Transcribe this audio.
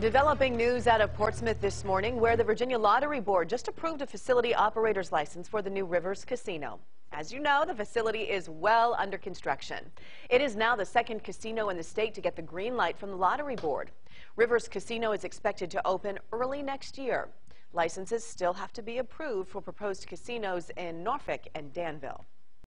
Developing news out of Portsmouth this morning where the Virginia Lottery Board just approved a facility operator's license for the new Rivers Casino. As you know, the facility is well under construction. It is now the second casino in the state to get the green light from the Lottery Board. Rivers Casino is expected to open early next year. Licenses still have to be approved for proposed casinos in Norfolk and Danville.